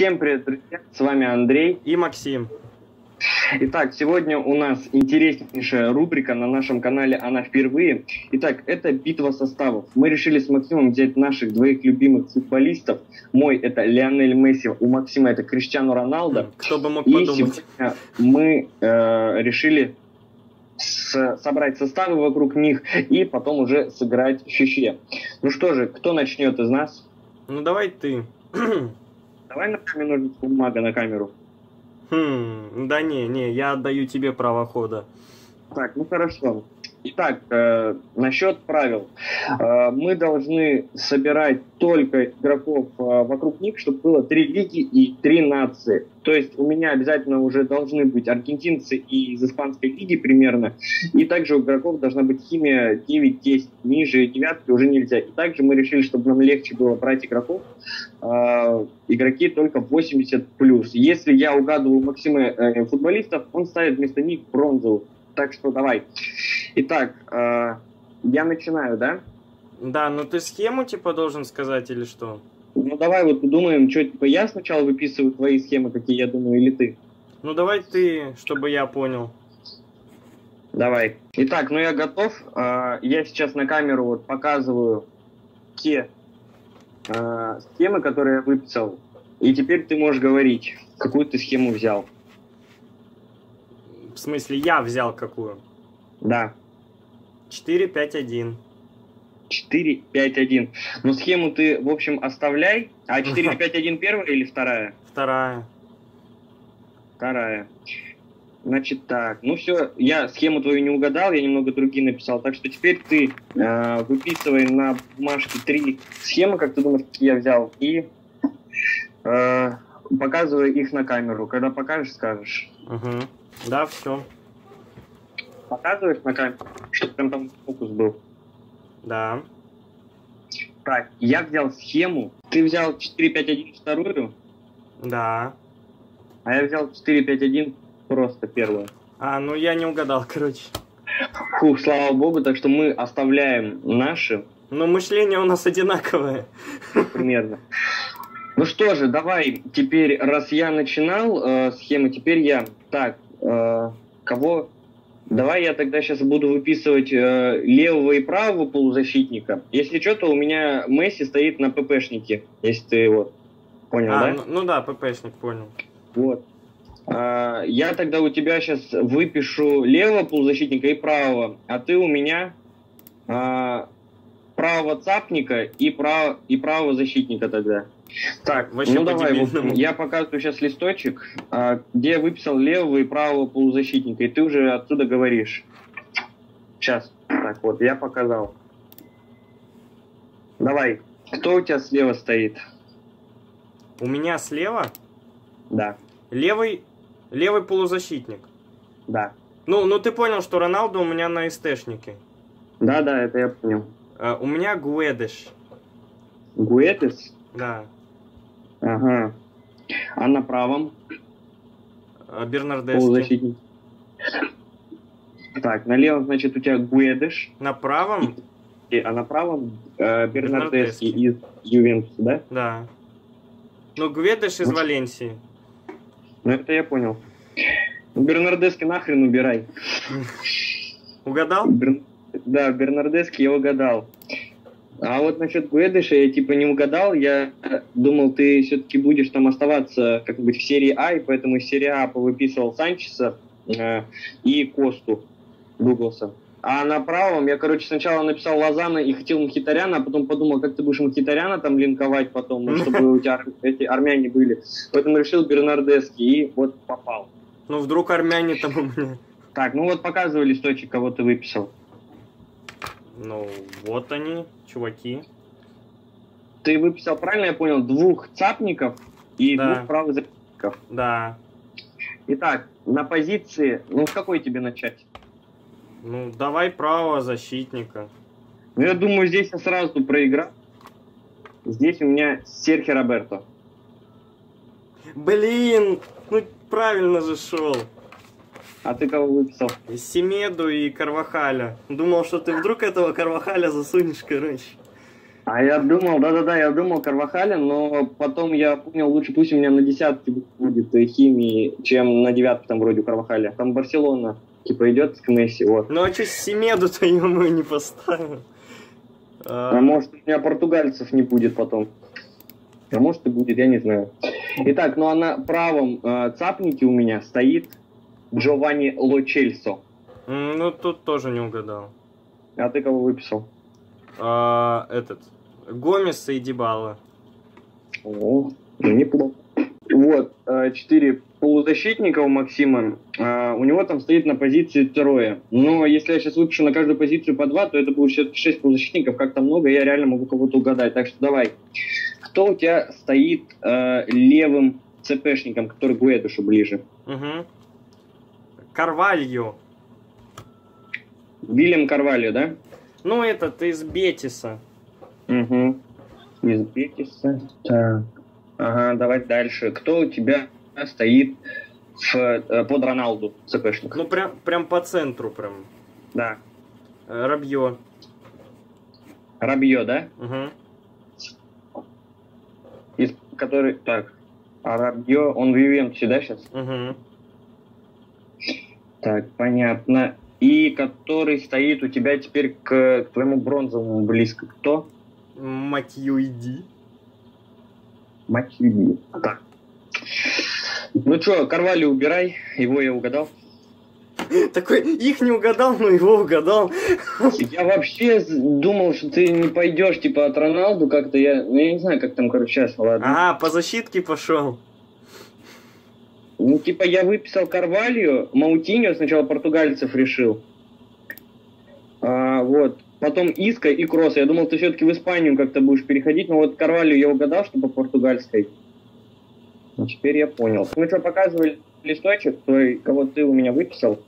Всем привет, друзья! С вами Андрей и Максим. Итак, сегодня у нас интереснейшая рубрика на нашем канале «Она впервые». Итак, это битва составов. Мы решили с Максимом взять наших двоих любимых футболистов. Мой это Лионель Месси, у Максима это Криштиану Роналдо. Кто бы мог и подумать. сегодня мы э, решили с- собрать составы вокруг них и потом уже сыграть в фифе. Ну что же, кто начнет из нас? Ну давай ты. Давай на камень ножницы бумага на камеру. Хм, да не, не, я отдаю тебе право хода. Так, ну хорошо. Итак, э, насчет правил. Э, мы должны собирать только игроков э, вокруг них, чтобы было три лиги и три нации. То есть у меня обязательно уже должны быть аргентинцы и из испанской лиги примерно. И также у игроков должна быть химия 9-10. Ниже девятки уже нельзя. И также мы решили, чтобы нам легче было брать игроков, э, игроки только 80+. Если я угадываю Максима э, футболистов, он ставит вместо них бронзовую. Так что давай. Итак, э, я начинаю, да? Да, ну ты схему типа должен сказать или что? Ну давай вот думаем, что типа я сначала выписываю твои схемы, какие я думаю, или ты. Ну давай ты, чтобы я понял. Давай. Итак, ну я готов. Э, я сейчас на камеру вот показываю те э, схемы, которые я выписал. И теперь ты можешь говорить, какую ты схему взял. В смысле, я взял какую? Да. 4-5-1. 4, 5, 1. Ну, схему ты, в общем, оставляй. А 4, 5, 1 первая или вторая? Вторая. Вторая. Значит так, ну все, я схему твою не угадал, я немного другие написал. Так что теперь ты э, выписывай на бумажке три схемы, как ты думаешь, какие я взял, и э, показывай их на камеру. Когда покажешь, скажешь. Угу. Да, все. Показываешь на камеру, чтобы прям там фокус был. Да. Так, я взял схему. Ты взял 4, 5, 1 вторую, Да. а я взял 4, 5, 1 просто первую. А, ну я не угадал, короче. Фух, слава богу, так что мы оставляем наши Но мышление у нас одинаковое. примерно. Ну что же, давай теперь, раз я начинал э, схемы, теперь я. Так, э, кого? Давай я тогда сейчас буду выписывать э, левого и правого полузащитника. Если что, то у меня Месси стоит на ППшнике, если ты вот понял, а, да? ну, ну да, ППшник, понял. Вот. А, я тогда у тебя сейчас выпишу левого полузащитника и правого, а ты у меня а, правого цапника и, прав, и правого защитника тогда. Так, Вообще ну давай, в общем, по-дебильному. я показываю сейчас листочек, а, где я выписал левого и правого полузащитника, и ты уже отсюда говоришь. Сейчас. Так, вот, я показал. Давай, кто у тебя слева стоит? У меня слева Да, левый, левый полузащитник. да. Ну, ну ты понял, что Роналду у меня на СТшнике. Да, да, это я понял. А, у меня Гуэдеш. Гуэтес? Да. Ага. А на правом А, Бернардески. полузащитник? Так, на левом, значит, у тебя Гуэдеш, На правом? и- а на правом э, Бернардески Бернардески. из Ювентуса, да? Да. Ну, Гведеш из Валенсии. Ну, это я понял. Ну, Бернардески нахрен убирай. Угадал? Бер- Да, Бернардески я угадал. А вот насчет Гуэдеша я типа не угадал. Я думал, ты все-таки будешь там оставаться как-нибудь в серии А, и поэтому из серии А повыписывал Санчеса э, и Косту Дугласа. А на правом я, короче, сначала написал Лозана и хотел Мхитаряна, а потом подумал, как ты будешь Мхитаряна там линковать потом, ну, чтобы у тебя эти армяне были. Поэтому решил Бернардески и вот попал. Ну, вдруг армяне там у меня. Так, ну вот показывай листочек, кого ты выписал. Ну, вот они, чуваки. Ты выписал, правильно я понял, двух цапников и Да. двух правых защитников. Да. Итак, на позиции, ну с какой тебе начать? Ну, давай правого защитника. Ну я думаю, здесь я сразу проиграл. Здесь у меня Серхи Роберто. Блин, ну правильно же шел. А ты кого выписал? Семеду и Карвахаля. Думал, что ты вдруг этого Карвахаля засунешь, короче. А я думал, да-да-да, я думал Карвахаля, но потом я понял, лучше пусть у меня на десятке будет э, химии, чем на девятке там вроде у Карвахаля. Там Барселона, типа, идет к Месси, вот. Ну а что Семеду-то ему не поставил? А, а может, у меня португальцев не будет потом. А может и будет, я не знаю. Итак, ну а на правом э, цапнике у меня стоит Джованни Лочельсо. Ну, тут тоже не угадал. А ты кого выписал? А, этот. Гомеса и Дебала. О, ну неплохо. Вот, э, четыре полузащитника у Максима. А, у него там стоит на позиции трое. Но если я сейчас выпишу на каждую позицию по два, то это будет шесть полузащитников. Как-то много, я реально могу кого-то угадать. Так что давай. Кто у тебя стоит э, левым ЦПшником, который к Гуэдушу ближе? Угу. Карвальо. Вильям Карвальо, да? Ну, этот из Бетиса. Угу. Из Бетиса. Так. Ага, давай дальше. Кто у тебя стоит в, э, под Роналду, ЦПшник? Ну, прям, прям по центру, прям. Да. Э, Рабье. Рабье, да? Угу. Из который... Так. А Рабье, он в Ювентусе, да, сейчас? Угу. Так, понятно. И который стоит у тебя теперь к, к твоему бронзовому близко. Кто? Матьюиди. Матьюиди. Так. Ну что, Карвали убирай, его я угадал. Такой, их не угадал, но его угадал. Я вообще думал, что ты не пойдешь, типа, от Роналду как-то. Я, ну, я не знаю, как там, короче, сейчас, ладно. Ага, по защитке пошел. Ну, типа, я выписал Карвалью, Маутиньо сначала португальцев решил. А, вот. Потом Иска и Кросса. Я думал, ты все-таки в Испанию как-то будешь переходить, но вот Карвалью я угадал, что по португальской. Ну, теперь я понял. Ну что, показывай листочек, твой, кого ты у меня выписал.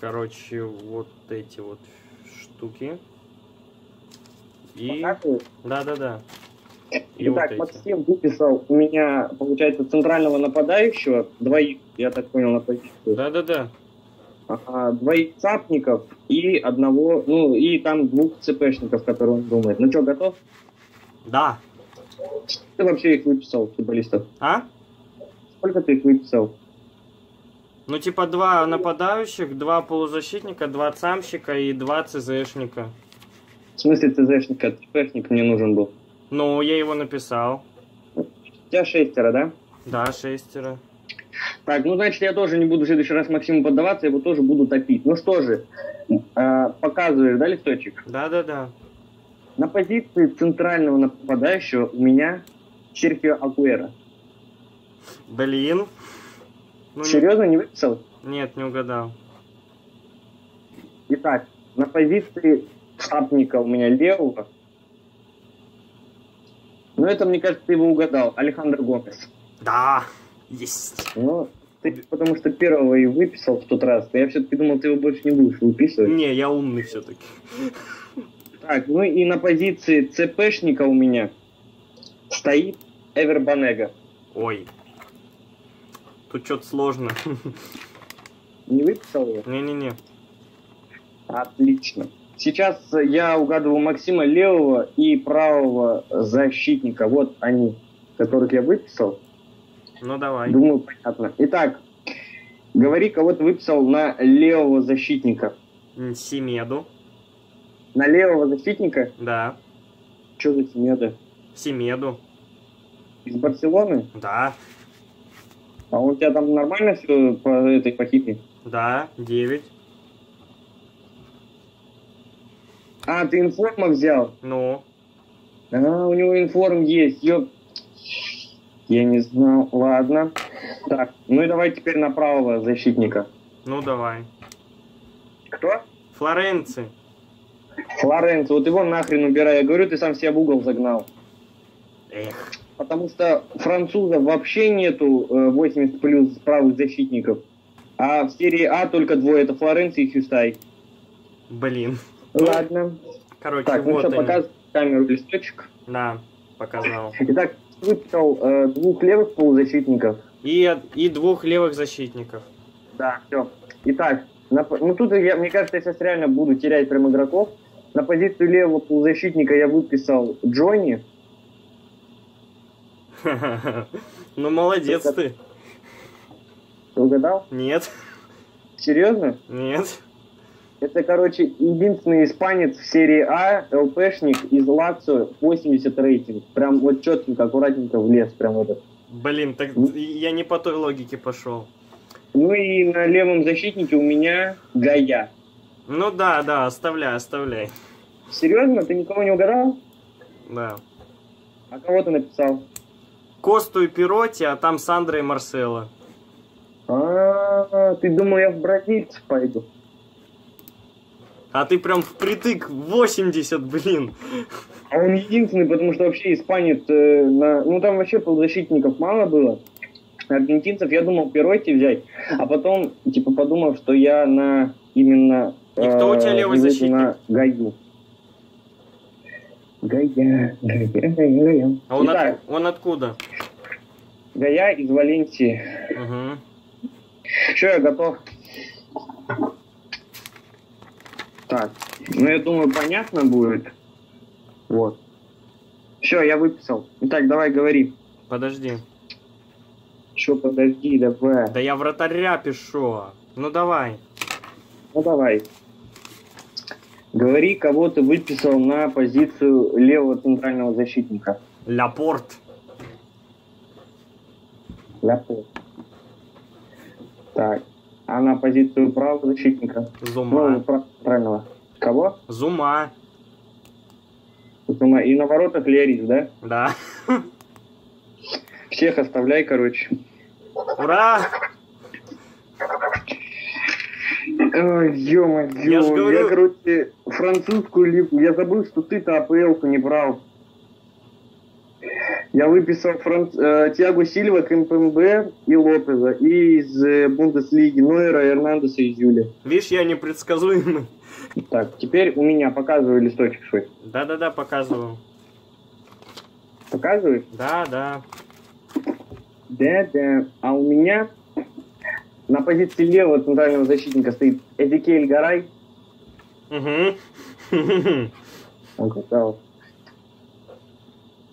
Короче, вот эти вот штуки. И... Да-да-да. Итак, вот Максим выписал у меня, получается, центрального нападающего, двоих, я так понял, на позицию. Да-да-да. А, двоих цапников и одного, ну, и там двух ЦПшников, которые он думает. Ну что, готов? Да. Ты вообще их выписал, футболистов? А? Сколько ты их выписал? Ну, типа, два нападающих, два полузащитника, два цамщика и два ЦЗшника. В смысле ЦЗшника? ЦПшник мне нужен был. Ну, я его написал. У тебя шестеро, да? Да, шестеро. Так, ну, значит, я тоже не буду в следующий раз Максиму поддаваться, его тоже буду топить. Ну что же, э, показываешь, да, листочек? Да-да-да. На позиции центрального нападающего у меня Серхио Акуэра. Блин. Ну, Серьезно, не выписал? Нет, не угадал. Итак, на позиции шапника у меня левого ну, это, мне кажется, ты его угадал. Алехандро Гомес. Да, есть. Ну, ты потому что первого и выписал в тот раз. Я все-таки думал, ты его больше не будешь выписывать. Не, я умный все-таки. Так, ну и на позиции ЦПшника у меня стоит Эвер Банега. Ой. Тут что-то сложно. Не выписал его? Не-не-не. Отлично. Сейчас я угадываю Максима левого и правого защитника. Вот они, которых я выписал. Ну, давай. Думаю, понятно. Итак, говори, кого ты выписал на левого защитника. Семеду. На левого защитника? Да. Что за Семеда? Семеду. Из Барселоны? Да. А у тебя там нормально все по этой по Да, 9. А, ты информа взял? Ну? А, у него информ есть, ёп. Я не знал, ладно. Так, ну и давай теперь на правого защитника. Ну, давай. Кто? Флоренци. Флоренци, вот его нахрен убирай. Я говорю, ты сам себя в угол загнал. Эх. Потому что французов вообще нету 80 э, плюс правых защитников. А в серии А только двое, это Флоренци и Хьюстай. Блин. Ладно. Короче, так, ну вот что, они. показывай камеру листочек. Да, показал. Итак, выписал э, двух левых полузащитников. И, и двух левых защитников. Да, все. Итак, на, ну тут, я, мне кажется, я сейчас реально буду терять прям игроков. На позицию левого полузащитника я выписал Джонни. Ну, молодец ты. Ты угадал? Нет, Серьезно? нет. Это, короче, единственный испанец в серии А, ЛПшник из Лацио, 80 рейтинг. Прям вот четенько, аккуратненько влез прям в этот. Блин, так я не по той логике пошел. Ну и на левом защитнике у меня Гая. Ну да, да, оставляй, оставляй. Серьезно? Ты никого не угадал? Да. А кого ты написал? Косту и Пироти, а там Сандра и Марсела. А, ты думал, я в бразильцев пойду? А ты прям впритык 80, блин. А он единственный, потому что вообще испанец, э, на... ну там вообще полузащитников мало было. Аргентинцев я думал Пиройти взять, а потом, типа, подумал, что я на именно... И кто у тебя э, левый защитник? На Гаю. Гая, Гая, Гая, Гая. А он, Итак, от- он откуда? Гая из Валенсии. Угу. Все, я готов. Так, ну я думаю, понятно будет. Вот. Все, я выписал. Итак, давай говори. Подожди. Что, подожди, давай. Да я вратаря пишу. Ну давай. Ну давай. Говори, кого ты выписал на позицию левого центрального защитника. Ляпорт. Ляпо. Так. А на позицию правого защитника? Ну, Зума. прав- центрального. Кого? Зума. И на воротах Лерис, да? Да. Всех оставляй, короче. Ура! Ой, ё-моё, Я говорю- я, короче, французскую липу, я забыл, что ты-то АПЛ-ку не брал. Я выписал Фран... э, Тиаго Сильва, КМПМБ и Лопеза, и из э, Бундеслиги Нойера, Эрнандеса и Зюля. Видишь, я непредсказуемый. Так, теперь у меня, показывай листочек свой. Да-да-да, показываю. Показываешь? Да, да. Да-да. А у меня на позиции левого центрального защитника стоит Эзекиэль Гарай. Угу. Он сказал.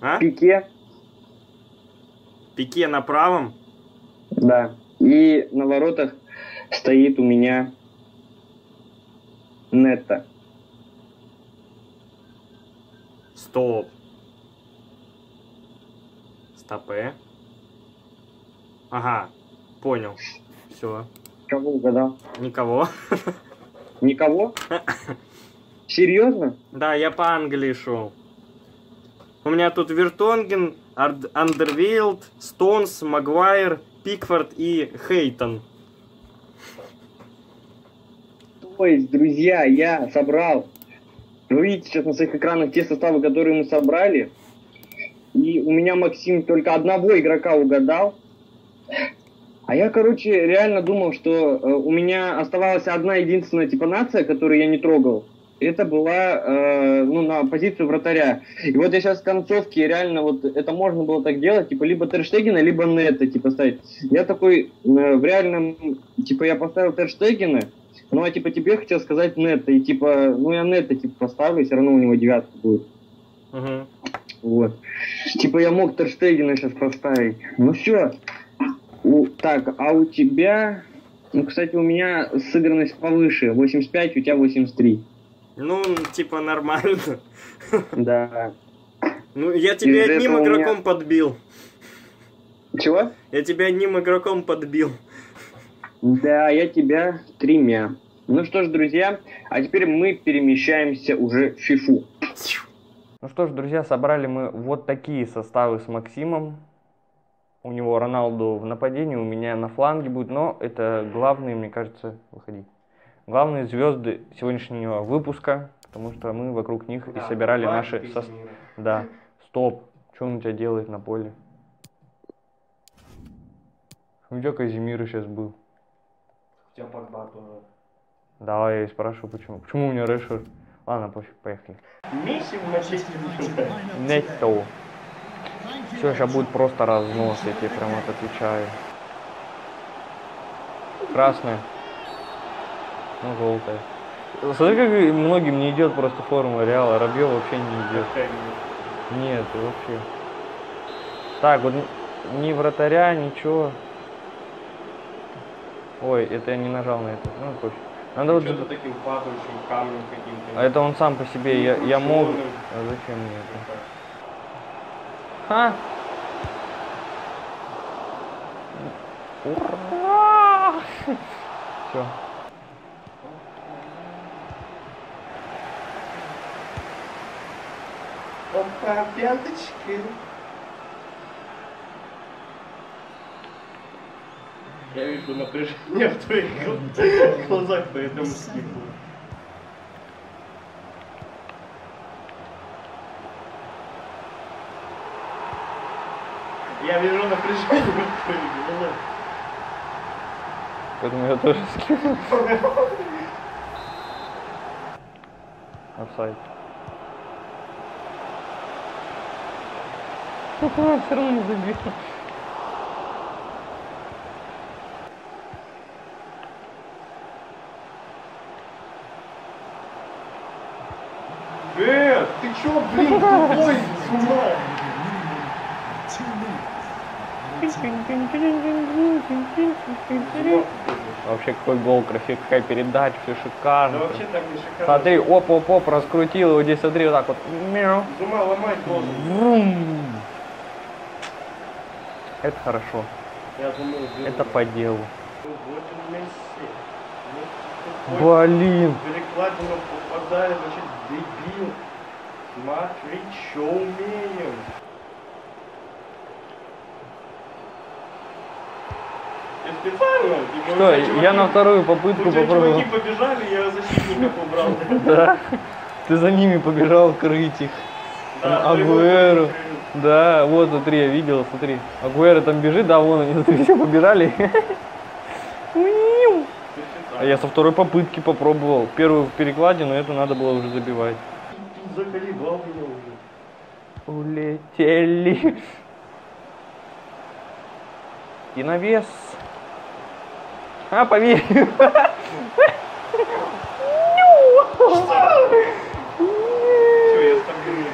А? Пике. Пике на правом? Да. И на воротах стоит у меня Нетта. Стоп. Стопе. Ага, понял. Все. Кого угадал? Никого. Никого? Серьезно? Да, я по Англии шел. У меня тут Вертонген, Андервилд, Стоунс, Магуайр, Пикфорд и Хейтон. То есть, друзья, я собрал. Вы видите сейчас на своих экранах те составы, которые мы собрали. И у меня Максим только одного игрока угадал. А я, короче, реально думал, что э, у меня оставалась одна единственная типа нация, которую я не трогал. Это была э, ну, на позицию вратаря. И вот я сейчас в концовке реально вот это можно было так делать, типа либо Терштегена, либо Нета типа ставить. Я такой э, в реальном, типа я поставил Терштегена, ну а типа тебе хотел сказать Нета, и типа, ну я Нета типа поставлю, все равно у него девятка будет. Мгм. Вот. Типа я мог Терштегена сейчас поставить. Ну все. У, так, а у тебя... Ну, кстати, у меня сыгранность повыше. 85, у тебя 83. Ну, типа нормально. Да. Ну, я тебя Из одним у меня- игроком подбил. Чего? Я тебя одним игроком подбил. Да, я тебя тремя. Ну что ж, друзья, а теперь мы перемещаемся уже в фифу. Ну что ж, друзья, собрали мы вот такие составы с Максимом. У него Роналду в нападении, у меня на фланге будет, но это главные, мне кажется, выходи. Главные звезды сегодняшнего выпуска, потому что мы вокруг них и собирали наши составы. Да, стоп, что он у тебя делает на поле? У тебя Казимира сейчас был. У тебя Погба тоже. Давай я и спрашиваю, почему. Почему у меня Решер? Ладно, пофиг, поехали. Месси в Манчестере Нетто. Все, сейчас будет просто разнос, я тебе прям вот отвечаю. Красная. Ну, желтая. Смотри, как многим не идет просто форма Реала. Рабье вообще не идет. Нет, вообще. Так, вот ни вратаря, ничего. Ой, это я не нажал на это. Ну, пофиг. Надо вот... Что-то таким падающим камнем каким-то. А это он сам по себе, я, я мог... А зачем мне это? Ха! Ура! Все. Опа, пяточки. Я вижу напряжение в твоих гл- глазах по этому скипу. Я вижу напряжение в твоих глазах. Поэтому я тоже скинул. Офсайд. Все равно не забил. Э, ты чё, блин, тупой с ума? Вообще какой гол красивый, какая передача, все Да шикарно. вообще так не шикарно. Смотри, оп-оп-оп, раскрутил его здесь, смотри, вот так вот. Мяу. С ума ломать должен. Врум. Это хорошо. Это по делу. Блин. Перекладину попадает, вообще дебил. Смотри, что умеем. Я специально. типа, Что, чуваки- я на вторую попытку попробовал. чуваки побежали, я защитников убрал. Да. Ты за ними побежал крыть их. Да. Да, вот, смотри, я видел, смотри. Агуэро там бежит, да, вон они, смотри, все побежали. А я со второй попытки попробовал. Первую в перекладину, эту надо было уже забивать. Заколебал меня уже. Улетели. И навес. А, поверь. Все, я стабильный.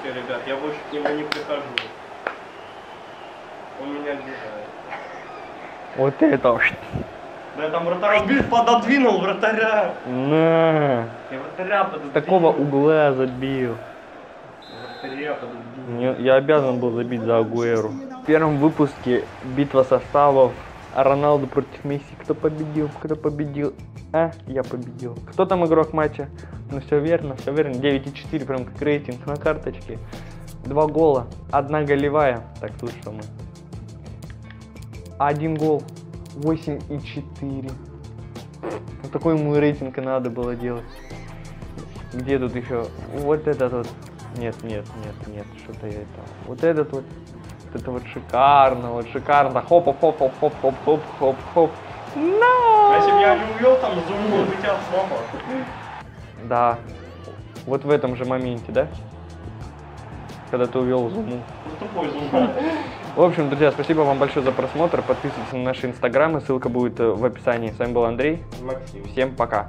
Все, ребят, я больше к нему не прихожу. Он меня обижает. Вот это. Да там вратаря бил, пододвинул вратаря. На. Я вратаря С пододвинул. такого угла забил. Вратаря пододвинул. Мне- Я обязан был забить за Агуэру. В первом выпуске битва составов Роналду против Месси. Кто победил? Кто победил? А, я победил. Кто там игрок матча? Ну все верно, все верно. 9,4, прям как рейтинг на карточке. Два гола, одна голевая. Так, тут что мы? Один гол, 8,4. Вот такой ему рейтинг и надо было делать. Где тут еще? Вот этот вот. Нет, нет, нет, нет, что-то я это. Вот этот вот. Вот это вот шикарно, вот шикарно. Хоп, хоп, хоп, хоп, хоп, хоп, хоп, хоп, хоп. А если бы я не увел там зуму, он бы тебя сломал. Да. Вот в этом же моменте, да? Когда ты увел зуму. Ну, Тупой зума. В общем, друзья, спасибо вам большое за просмотр. Подписывайтесь на наши инстаграмы, ссылка будет э, в описании. С вами был Андрей. Максим. Всем пока.